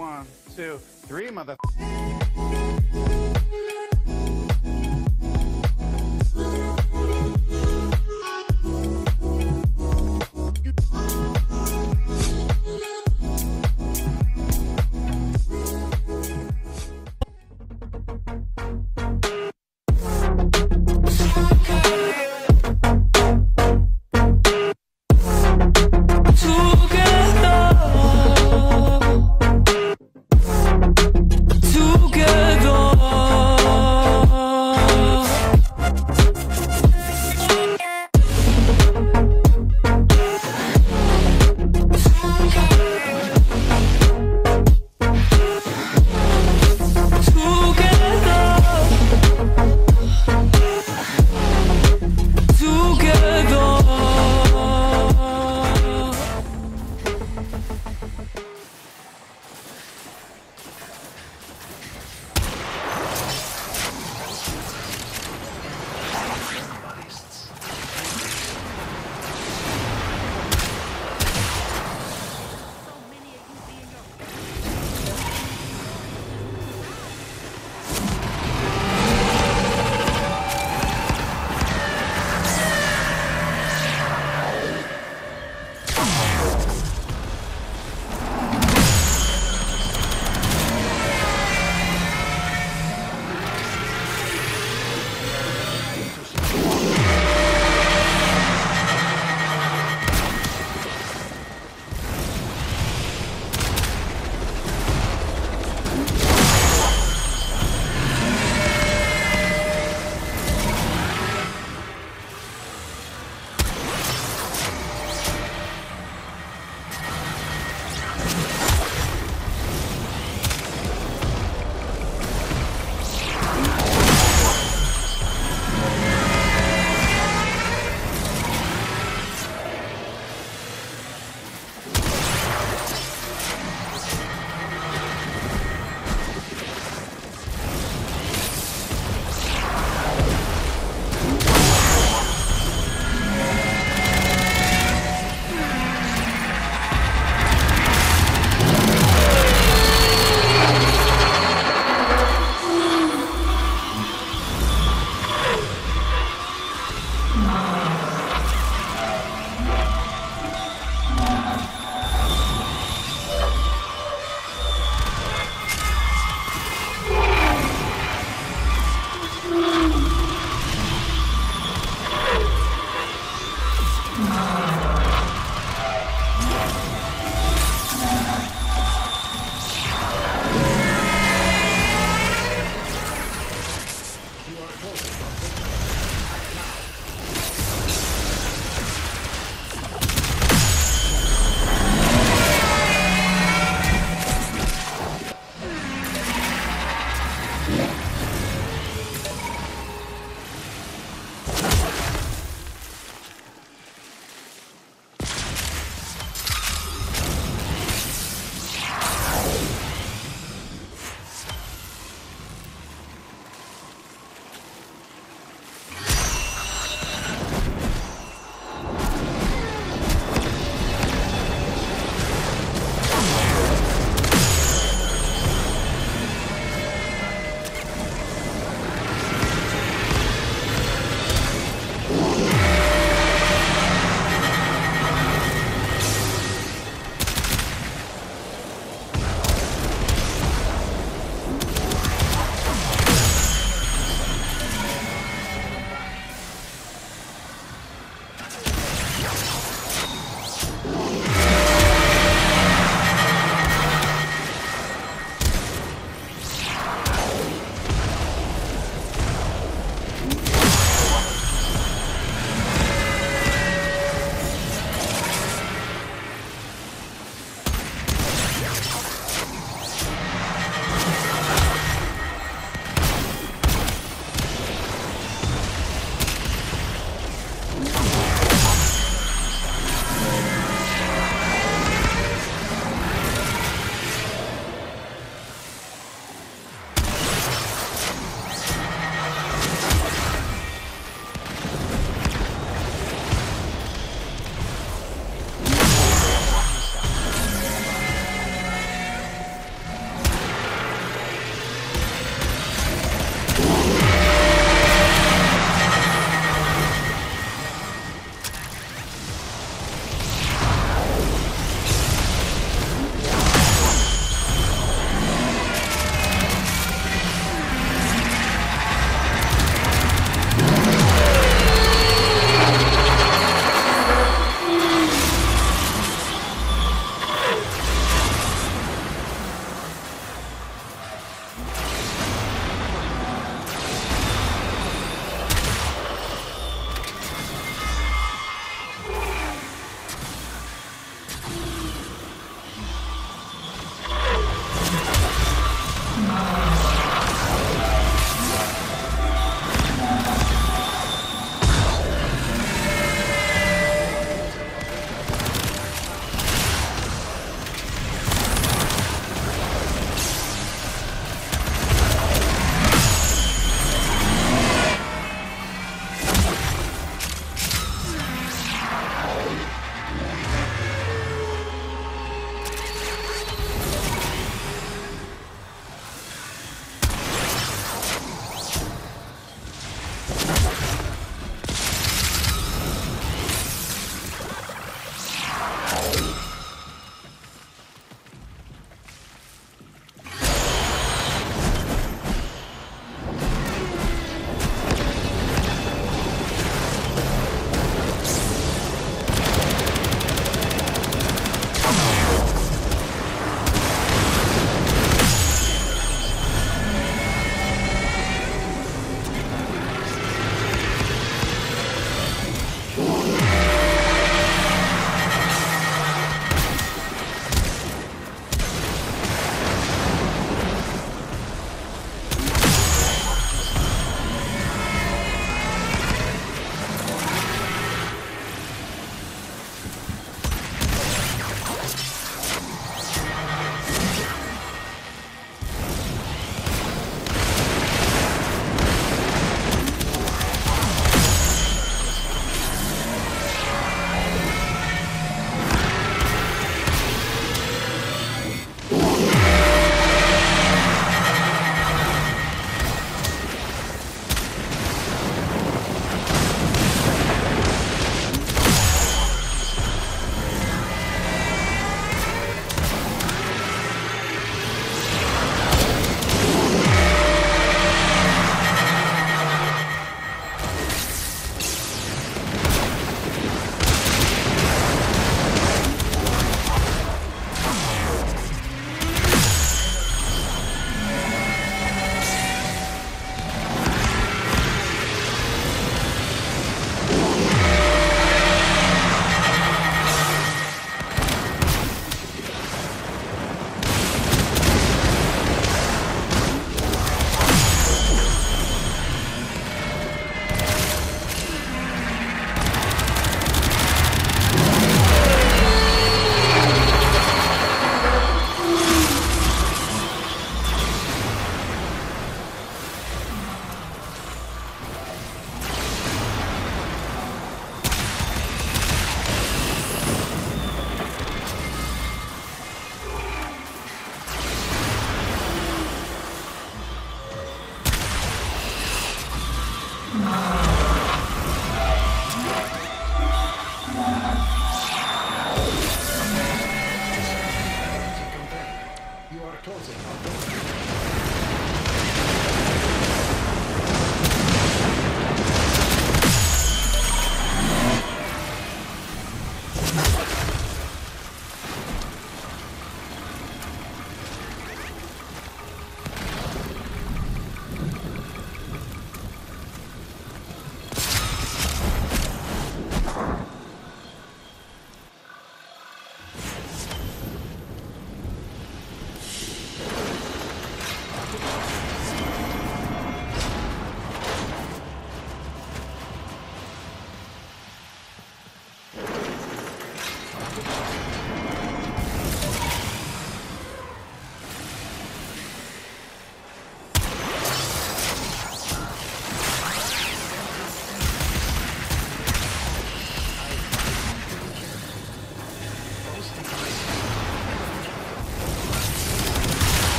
One, two, three, mother.